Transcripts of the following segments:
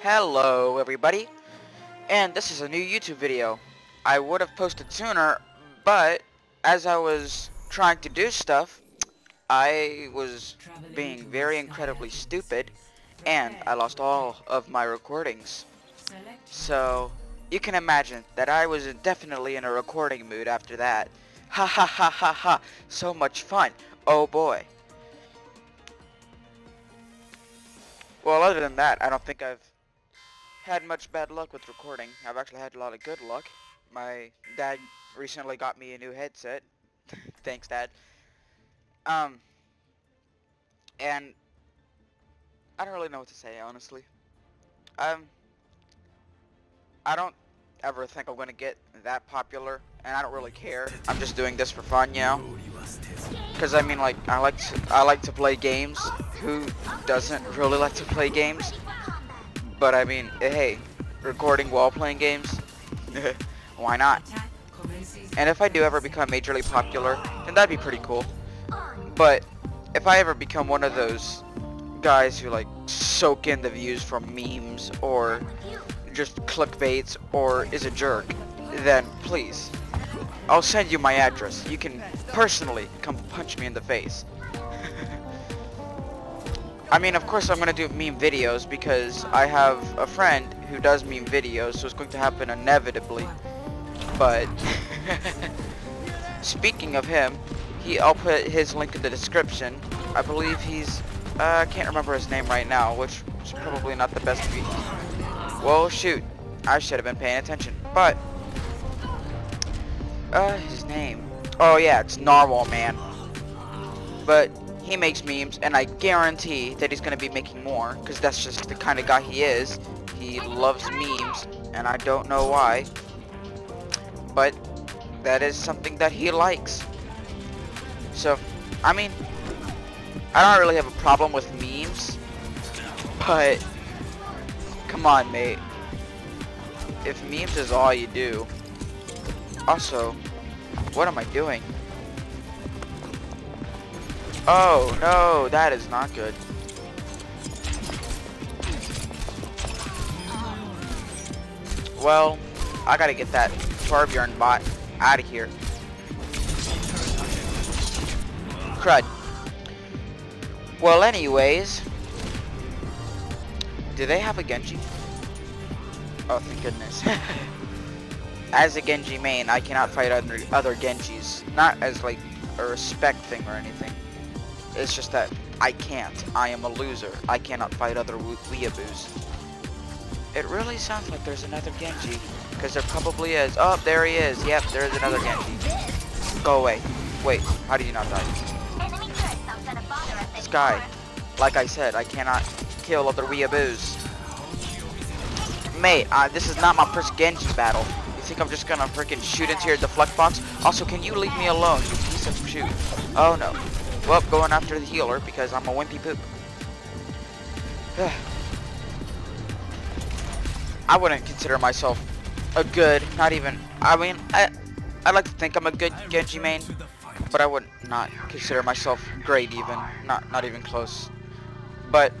Hello everybody, and this is a new YouTube video. I would have posted sooner, but as I was trying to do stuff, I was being very incredibly stupid, and I lost all of my recordings. So, you can imagine that I was definitely in a recording mood after that. Ha ha ha ha ha, so much fun, oh boy. Well, other than that, I don't think I've had much bad luck with recording. I've actually had a lot of good luck. My dad recently got me a new headset. Thanks, Dad. Um, and I don't really know what to say, honestly. Um, I don't ever think I'm gonna get that popular, and I don't really care. I'm just doing this for fun, you know. Because I mean, like, I like to, I like to play games. Who doesn't really like to play games? But I mean, eh, hey, recording while playing games, why not? And if I do ever become majorly popular, then that'd be pretty cool. But if I ever become one of those guys who like soak in the views from memes or just clickbaits or is a jerk, then please, I'll send you my address. You can personally come punch me in the face. I mean, of course I'm going to do meme videos because I have a friend who does meme videos, so it's going to happen inevitably. But, speaking of him, he I'll put his link in the description. I believe he's, uh, I can't remember his name right now, which is probably not the best be Well, shoot. I should have been paying attention. But, uh, his name. Oh yeah, it's Narwhal Man. But, he makes memes, and I guarantee that he's to be making more, because that's just the kind of guy he is. He loves memes, and I don't know why. But, that is something that he likes. So, I mean, I don't really have a problem with memes, but, come on, mate. If memes is all you do, also, what am I doing? Oh, no, that is not good. Well, I gotta get that Torbjorn bot out of here. Crud. Well, anyways. Do they have a Genji? Oh, thank goodness. as a Genji main, I cannot fight other, other Genjis. Not as, like, a respect thing or anything. It's just that I can't. I am a loser. I cannot fight other weeaboos. It really sounds like there's another Genji. Because there probably is. Oh, there he is. Yep, there's another Genji. Go away. Wait, how did you not die? Sky. Like I said, I cannot kill other weeaboos. Mate, uh, this is not my first Genji battle. You think I'm just gonna freaking shoot into your deflect box? Also, can you leave me alone, you piece of shoot? Oh no. Well, going after the healer because I'm a wimpy poop. I wouldn't consider myself a good, not even, I mean, I, I like to think I'm a good Genji main, but I would not consider myself great even, not, not even close. But,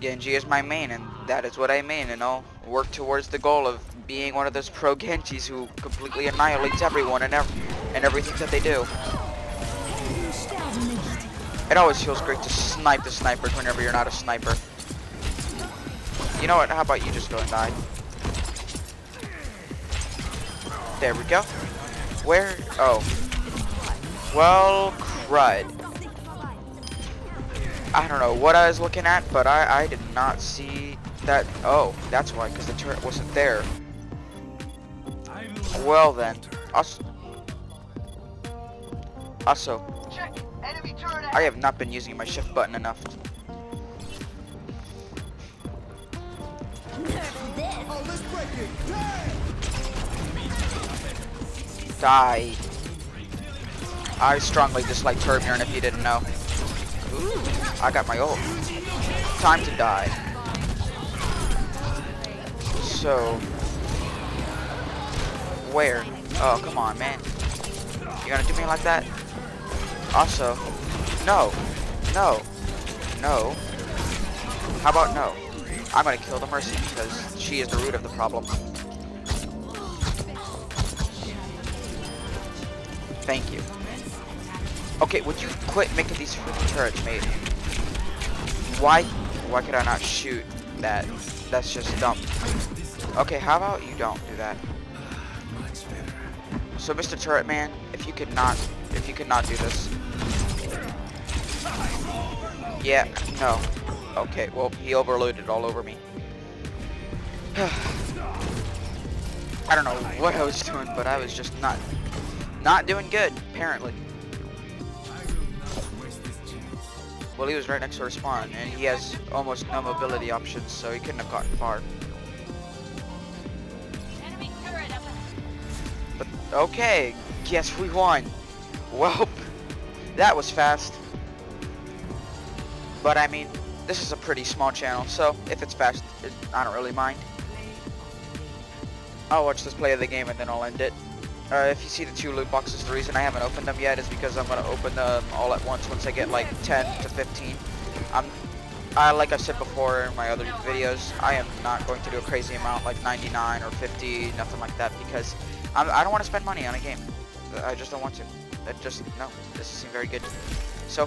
Genji is my main, and that is what I mean, and I'll work towards the goal of being one of those pro Genjis who completely annihilates everyone and, ev and everything that they do. It always feels great to snipe the snipers whenever you're not a sniper. You know what, how about you just go and die? There we go. Where? Oh. Well, crud. I don't know what I was looking at, but I, I did not see that. Oh, that's why, because the turret wasn't there. Well then. Also, also I have not been using my shift button enough. Die. I strongly dislike Torbjorn if you didn't know. Ooh, I got my ult. Time to die. So, where? Oh, come on, man. You gonna do me like that? Also, no, no, no. How about no? I'm gonna kill the Mercy because she is the root of the problem. Thank you. Okay, would you quit making these freaking turrets, mate? Why, why could I not shoot that? That's just dumb. Okay, how about you don't do that? So, Mr. Turret Man, if you could not, if you could not do this. Yeah, no. Okay, well, he overloaded all over me. I don't know what I was doing, but I was just not, not doing good, apparently. Well, he was right next to our spawn, and he has almost no mobility options, so he couldn't have gotten far. But, okay, guess we won. Well, that was fast. But I mean, this is a pretty small channel, so if it's fast, it, I don't really mind. I'll watch this play of the game and then I'll end it. Uh, if you see the two loot boxes, the reason I haven't opened them yet is because I'm going to open them all at once once I get like 10 to 15. I'm, I, like I said before in my other videos, I am not going to do a crazy amount like 99 or 50, nothing like that, because I'm, I do not want to spend money on a game. I just don't want to. It just, no, this doesn't seem very good. So,